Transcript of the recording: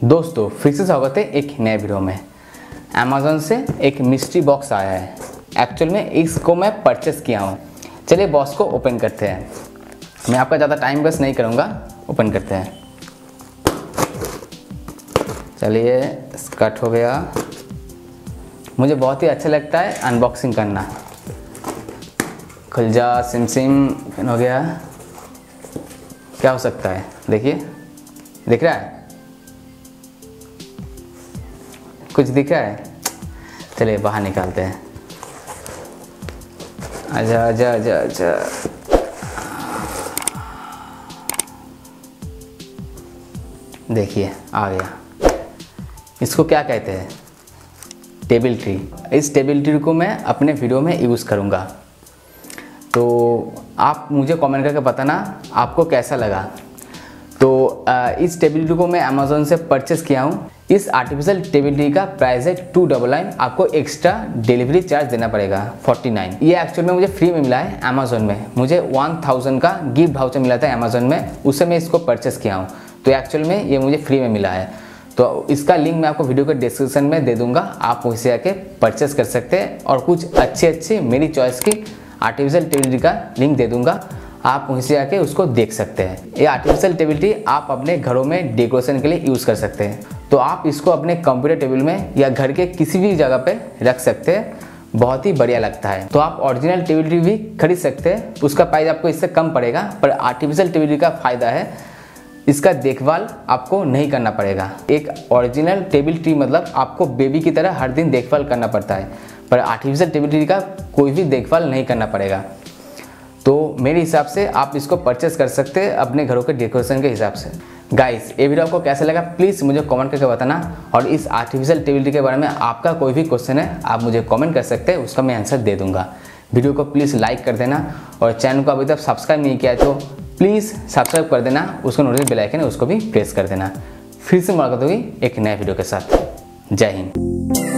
दोस्तों, फिर से स्वागत है एक नए वीडियो में। अमेजोन से एक मिस्ट्री बॉक्स आया है। एक्चुअल में इसको मैं परचेस किया हूँ। चलिए बॉक्स को ओपन करते हैं। मैं आपका ज़्यादा टाइम वेस्ट नहीं करूँगा। ओपन करते हैं। चलिए कट हो गया। मुझे बहुत ही अच्छा लगता है अनबॉक्सिंग करना। खुल जा, सिम सिम हो गया। क्या हो सकता है? देखिए। दिख रहा है? कुछ दिख है? चलिए, बाहर निकालते हैं। आजा आजा आजा आजा। देखिए, आ गया। इसको क्या कहते हैं? टेबल ट्री इस टेबल ट्री को मैं अपने वीडियो में यूज़ करूँगा। तो आप मुझे कमेंट करके बताना, आपको कैसा लगा? तो इस टेबल ट्री को मैं अमेज़ोन से परचेस किया हूँ। इस आर्टिफिशियल टेबल ट्री का प्राइस है टू डबल नाइन आपको एक्स्ट्रा डिलीवरी चार्ज देना पड़ेगा फोर्टी नाइन ये एक्चुअल में मुझे फ्री में मिला है अमेजोन में। मुझे वन थाउज़ेंड का गिफ्ट भाउचर मिला था अमेजोन में उससे मैं इसको परचेस किया हूँ। तो एक्चुअल में ये मुझे फ्री में मिला है। तो इसका लिंक मैं आपको वीडियो के डिस्क्रिप्शन में दे दूँगा, आप वहीं से आके परचेस कर सकते हैं और कुछ अच्छे अच्छे मेरी चॉइस की आर्टिफिशियल टेबल का लिंक दे दूँगा। आप वहीं से आके उसको देख सकते हैं। ये आर्टिफिशियल टेबिलिटी आप अपने घरों में डेकोरेशन के लिए यूज़ कर सकते हैं। तो आप इसको अपने कंप्यूटर टेबल में या घर के किसी भी जगह पर रख सकते हैं। बहुत ही बढ़िया लगता है। तो आप ओरिजिनल टेबिलिटी भी खरीद सकते हैं। उसका प्राइस आपको इससे कम पड़ेगा, पर आर्टिफिशियल टेबिलिटी का फ़ायदा है। इसका देखभाल आपको नहीं करना पड़ेगा। एक ओरिजिनल टेबल ट्री मतलब आपको बेबी की तरह हर दिन देखभाल करना पड़ता है। पर आर्टिफिशियल टेबल ट्री का कोई भी देखभाल नहीं करना पड़ेगा। तो मेरे हिसाब से आप इसको परचेस कर सकते हैं अपने घरों के डेकोरेशन के हिसाब से। गाइस ये वीडियो आपको कैसा लगा? प्लीज़ मुझे कमेंट करके बताना। और इस आर्टिफिशियल टेबिलिटी के बारे में आपका कोई भी क्वेश्चन है, आप मुझे कमेंट कर सकते हैं, उसका मैं आंसर दे दूँगा। वीडियो को प्लीज़ लाइक कर देना और चैनल को अभी तक सब्सक्राइब नहीं किया तो प्लीज़ सब्सक्राइब कर देना, उसको नोटिस बेलाइकन है, उसको भी प्रेस कर देना। फिर से मुलाकात होगी एक नए वीडियो के साथ। जय हिंद।